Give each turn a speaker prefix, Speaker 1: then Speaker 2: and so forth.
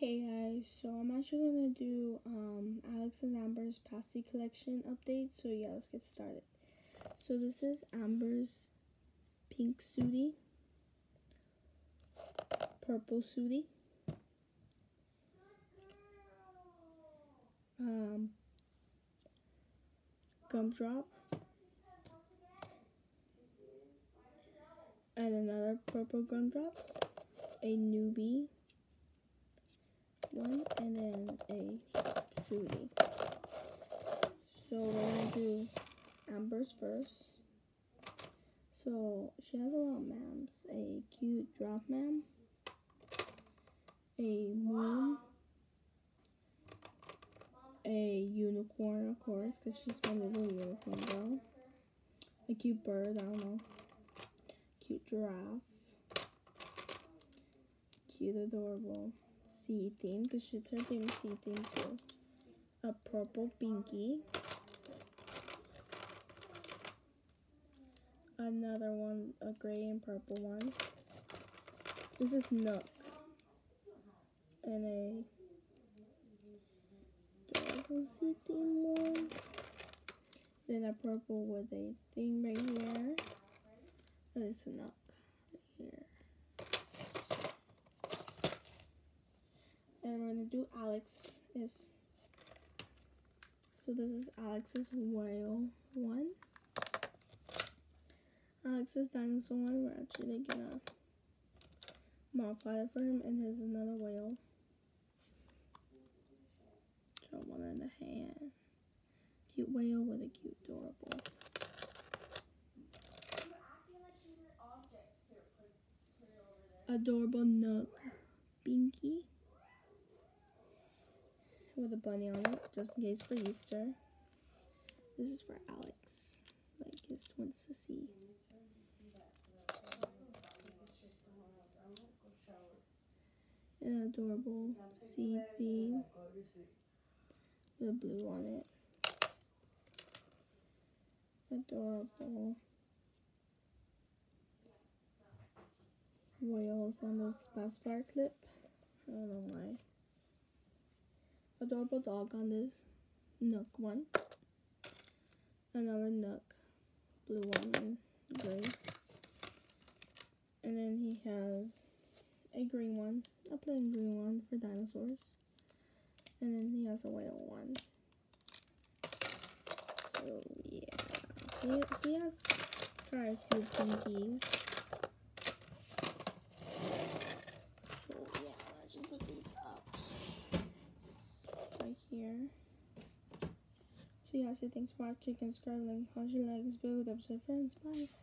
Speaker 1: Hey guys, so I'm actually gonna do um, Alex and Amber's Paci collection update. So yeah, let's get started. So this is Amber's pink Soothie, purple Soothie, um, gumdrop, and another purple gumdrop, a newbie one and then a Soothie. So we're gonna do Amber's first. So she has a lot of mams. A cute drop mam, a moon, a unicorn of course, because she's my little unicorn girl. A cute bird, I don't know. Cute giraffe. Cute adorable sea theme because she's her theme sea theme too. A purple pinky. Another one, a gray and purple one. This is NUK. And a purple sea theme one. Then a purple with a thing right here. And it's a Alex is so this is Alex's whale one. Alex's dinosaur one, we're actually gonna modify it for him and here's another whale. One in the hand. Cute whale with a cute adorable. Adorable NUK Binky with a bunny on it, just in case for Easter. This is for Alex, like his twin sissy. An adorable sea theme with blue on it. Adorable whales on this pacifier clip. I don't know why adorable dog on this NUK one. Another NUK, blue one and gray. And then he has a green one, a plain green one for dinosaurs. And then he has a whale one. So yeah, he, he has a few pinkies. here. So yeah, so thanks for watching and like, comment, like this video with episode friends. Bye.